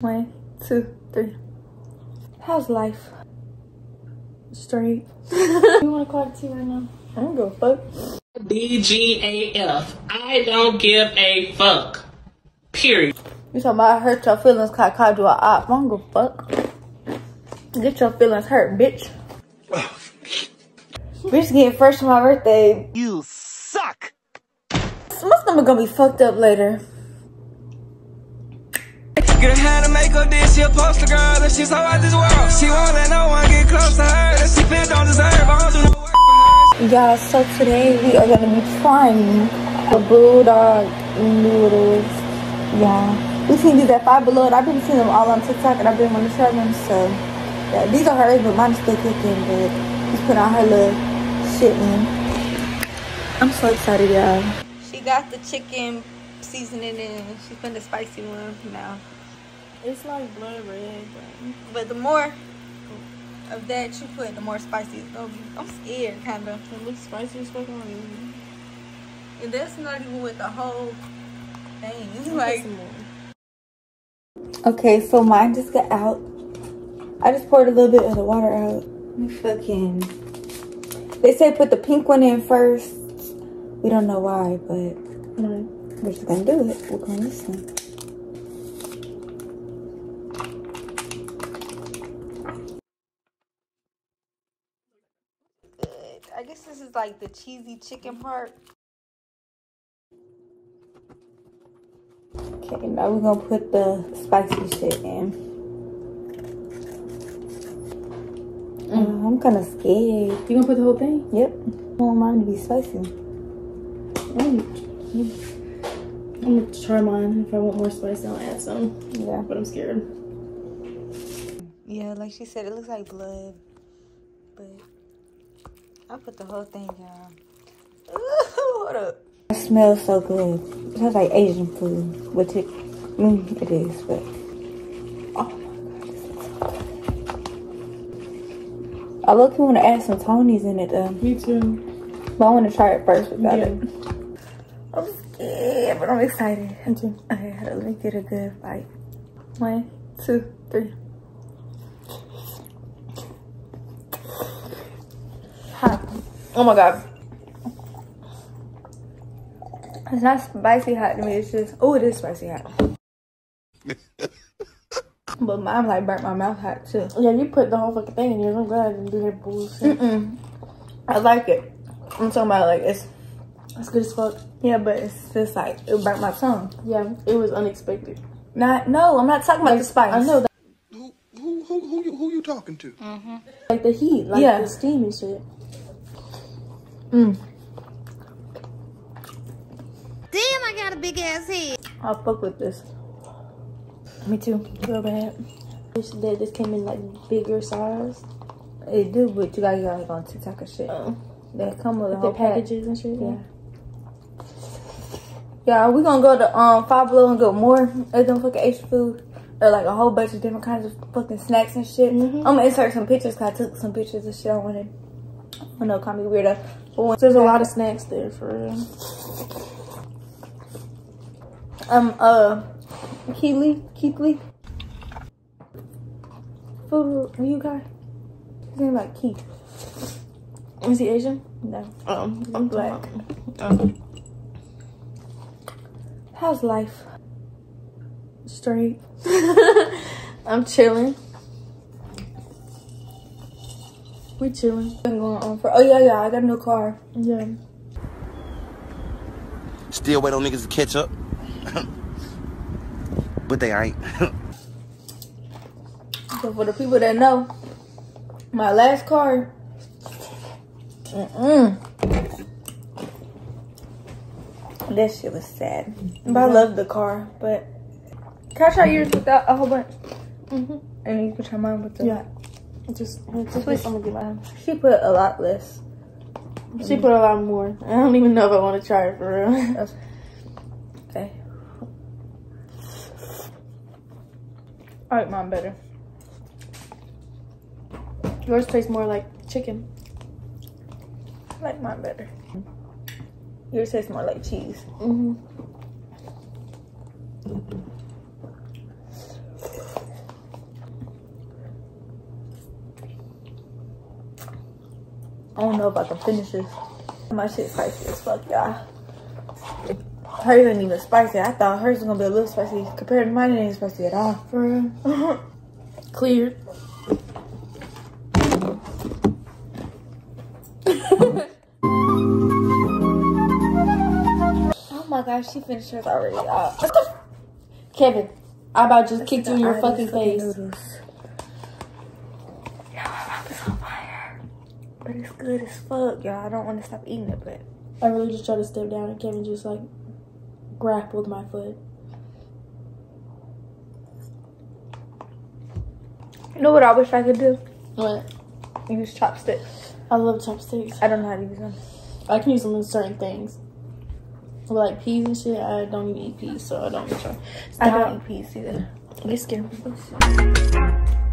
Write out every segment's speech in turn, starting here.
One, two, three. How's life? Straight. You want to call the tea right now? I don't give a fuck. DGAF. I don't give a fuck. Period. You talking about I hurt your feelings cause I called you a op. I don't give a fuck. Get your feelings hurt, bitch. bitch getting fresh on my birthday. You suck! My stomach gonna be fucked up later. Get a hand to make her this, she a poster girl, and she's so out this world. She won't let no one get close to her, and she feel don't deserve. I don't do no work for her. Yeah, so today we are gonna be trying the bulldog noodles. Yeah. We seen these at Five Below. and I've been seeing them all on TikTok and I've been wanting to try them. So yeah, these are hers, but mine's still cooking, but just put on her little shit in. I'm so excited, y'all. She got the chicken seasoning in. She put the spicy one now. It's like blood red. But the more of that you put, the more spicy it's gonna be. I'm scared, kinda. It looks spicy as fuck on you. And that's not even with the whole thing. It's like some more. Okay, so mine just got out. I just poured a little bit of the water out. Let me fucking. They say put the pink one in first. We don't know why, but Right. we're just gonna do it. We're gonna listen. Good. I guess this is like the cheesy chicken part. Okay, now we're gonna put the spicy shit in. Mm, I'm kind of scared. You gonna put the whole thing? Yep. I don't mind to be spicy. I'm, I'm gonna try mine. If I want more spice, I'll add some. Yeah. But I'm scared. Yeah, like she said, it looks like blood. But I put the whole thing down. Ooh, hold up. It smells so good. It smells like Asian food, which it, mm, it is, but. Oh my god, this looks so. I look want to add some Tonys in it though. Me too. But I want to try it first without Yeah. it. I'm scared, but I'm excited. Me too. Okay, let me get a good bite. One, two, three. Hot. Oh my god. It's not spicy hot to me, it's just, oh, it is spicy hot. but mine like burnt my mouth hot too. Yeah, you put the whole fucking thing in yours. I'm glad I didn't do that bullshit. Mm-mm. I like it. I'm talking about like, it's, That's good as fuck. yeah, but it's just like, it burnt my tongue. Yeah, it was unexpected. Not, no, I'm not talking about the spice. I know that. Who, who, who, who, you, who you talking to? Mm -hmm. Like the heat, like Yeah. the steam and shit. Mm. Damn, I got a big ass head. I'll fuck with this. Me too. Real bad. Wish that this came in like bigger size. It do, but you gotta get like on TikTok and shit. Uh, They come with a the packages and shit. Yeah. Yeah, we gonna go to um Five Below and get more of them fucking Asian food. Or like a whole bunch of different kinds of fucking snacks and shit. Mhm. I'm gonna insert some pictures cause I took some pictures of shit I wanted. I know, call me weirdo. But There's a lot of snacks there for real. Um, uh, Keely, Keithley. Food, you guy? His name like Keith. Is he Asian? No. Um, I'm black. Um, How's life? Straight. I'm chilling. We chilling. Been going on for. Oh yeah, yeah. I got a new car. Yeah. Still wait on niggas to catch up. but they ain't. So for the people that know, my last car. Mm-mm. That shit was sad. But I love the car. But can I try yours without a whole bunch? Mhm. And you can try mine with the. Yeah. Just, just Switch. I'm gonna get mine. She put a lot less. She put a lot more. I don't even know if I want to try it for real. Okay. I like mine better. Yours tastes more like chicken. I like mine better. Yours tastes more like cheese. Mm-hmm. I don't know if I can finish this. My shit spicy as fuck, y'all. Hers isn't even spicy. I thought hers was gonna be a little spicy compared to mine. It ain't spicy at all. For real. Cleared. Oh my gosh, she finished hers already. Uh, Kevin, I about just kicked you in your fucking face. noodles. Yeah, my mouth is on fire. But it's good as fuck, y'all. I don't want to stop eating it, but I really just tried to step down and Kevin just like grappled my foot. you know what I wish I could do? What? Use chopsticks. I love chopsticks. I don't know how to use them. I can use them in certain things. But like peas and shit, I don't even eat peas, so I don't try. I don't eat peas either. Get scared. I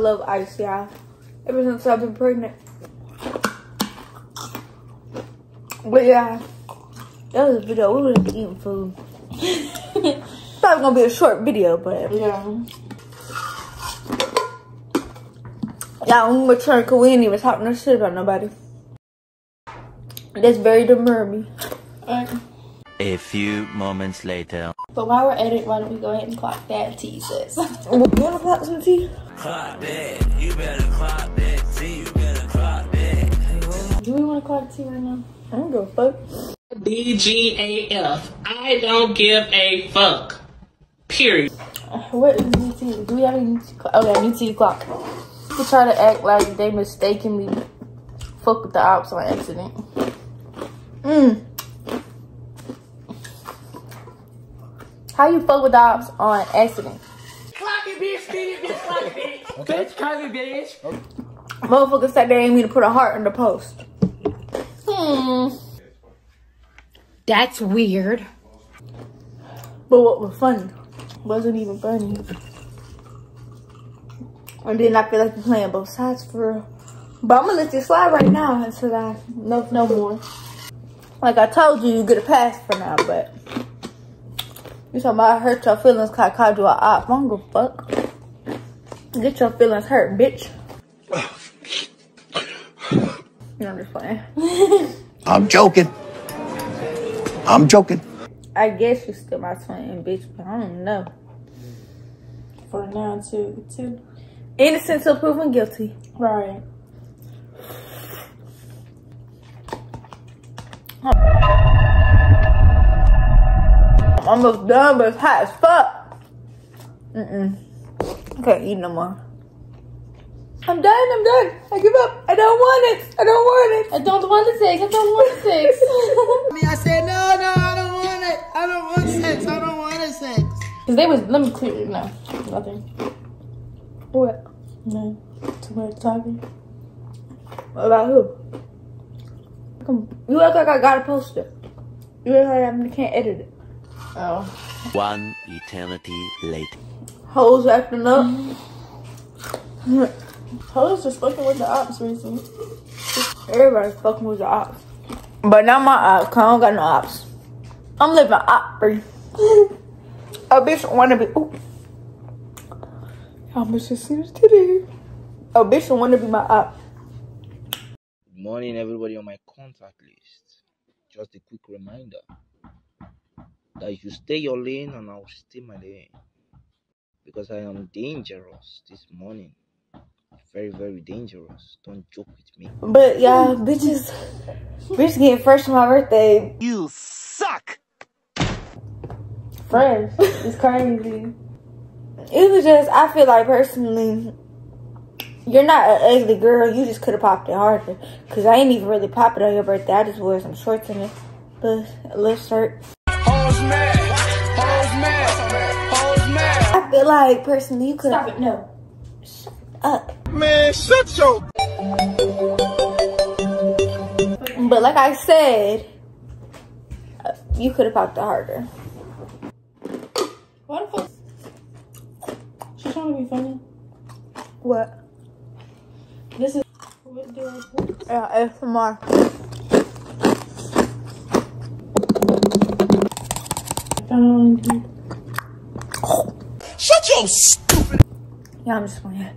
love ice, yeah. Ever since I've been pregnant. But yeah, that was a video. We were have eating food. Thought it was gonna be a short video, but Yeah. yeah, when we returned, cause we ain't even talking no shit about nobody. That's very demure of me. Alright. A few moments later. But while we're at it, why don't we go ahead and clock that T says. You wanna clock some tea? Do we want to clock tea right now? I don't give a fuck. DGAF. I don't give a fuck. Period. What is new tea? Do we have any new tea clock? Okay, new tea clock. To try to act like they mistakenly fuck with the ops on accident. Mm. How you fuck with the ops on accident? Motherfuckers said they ain't mean to put a heart in the post. Hmm. That's weird. But what was funny? Wasn't even funny. And then I feel like you're playing both sides for real. But I'm gonna let you slide right now until I no No more. like I told you you get a pass for now, but you talking about I hurt your feelings cause I called you a op. I don't give a fuck. Get your feelings hurt, bitch. no, I'm just playing. I'm joking. I'm joking. I guess you still my twin, bitch, but I don't know. For now, too. Too. Innocent till proven guilty. Right. I'm almost done, but it's hot as fuck. Mm-mm. I can't eat no more. I'm done, I'm done. I give up. I don't want it. I don't want it. I don't want the sex. I don't want the sex. Me, I said, no, no, I don't want it. I don't want sex. I don't want it sex. Cause they was. Let me clear it. No, nothing. What? No. Too much talking. About who? Come, you look like I got a poster. You act like I can't edit it. Oh. One eternity later. Hoes acting up. Mm-hmm. I was just fucking with the ops recently. Everybody's fucking with the ops. But not my ops, cause I don't got no ops. I'm living op free. A bitch wanna be ooh. How much is serious today? A bitch wanna be my op. Good morning, everybody on my contact list. Just a quick reminder that if you stay your lane and I'll stay my lane because I am dangerous this morning. Very, very dangerous. Don't joke with me. But yeah, bitches, bitch getting fresh for my birthday. You suck. Fresh. It's crazy. It was just, I feel like personally, you're not an ugly girl. You just could have popped it harder. Cause I ain't even really pop it on your birthday. I just wore some shorts and a little, a little shirt. Hoes mad. I like personally, you could Stop have it. No. up. Man, shut your. But like I said, uh, you could have popped it harder. What the fuck? She's trying to be funny. What? This is. What do I? Yeah, ASMR. Um, Shut your stupid. yeah, I'm just playing.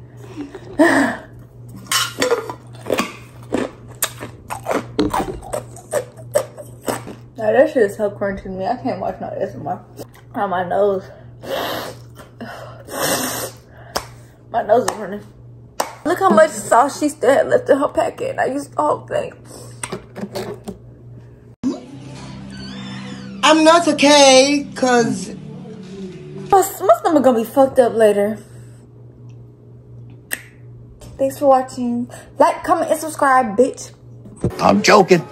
Nah, that shit is so crunchy to me. I can't watch no ASMR. On my nose. My nose is running. Look how much sauce she still had left in her packet. And I used the whole thing. I'm not okay, cause My, my stomach gonna be fucked up later. Thanks for watching. Like, comment, and subscribe, bitch. I'm joking.